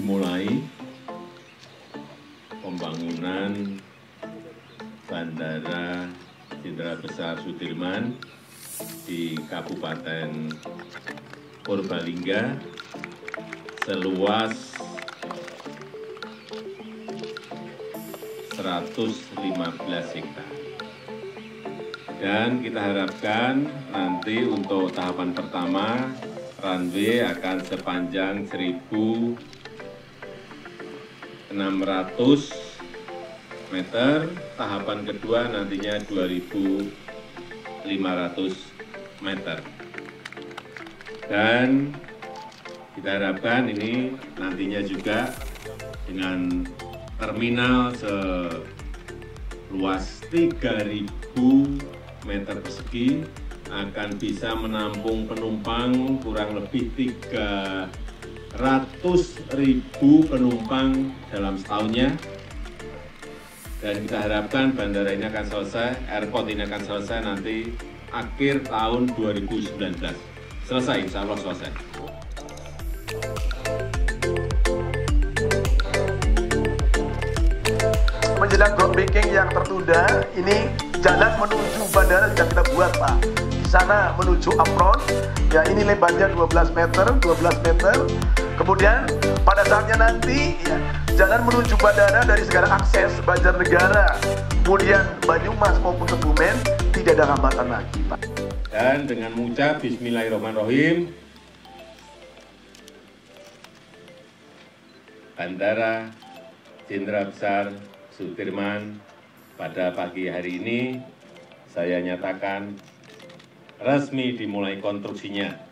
dimulai pembangunan Bandara Jenderal Besar Sudirman di Kabupaten Purbalingga seluas 115 hektar. Dan kita harapkan nanti untuk tahapan pertama runway akan sepanjang 1.600 meter, tahapan kedua nantinya 2.500 meter. Dan kita harapkan ini nantinya juga dengan terminal seluas 3.000 meter persegi akan bisa menampung penumpang kurang lebih 300 ribu penumpang dalam setahunnya. Dan kita harapkan bandara ini akan selesai, airport ini akan selesai nanti akhir tahun 2019. Selesai, insya Allah selesai. menjelang groundbreaking yang tertunda, ini jalan menuju bandara sudah kita buat Pak. Di sana menuju apron, ya ini lebarnya 12 meter, 12 meter. Kemudian pada saatnya nanti ya, jalan menuju bandara dari segala akses Banjarnegara, kemudian Banyumas maupun Kebumen tidak ada hambatan lagi Pak. Dan dengan mengucap Bismillahirrahmanirrahim, Bandara Jenderal Besar Sudirman pada pagi hari ini saya nyatakan resmi dimulai konstruksinya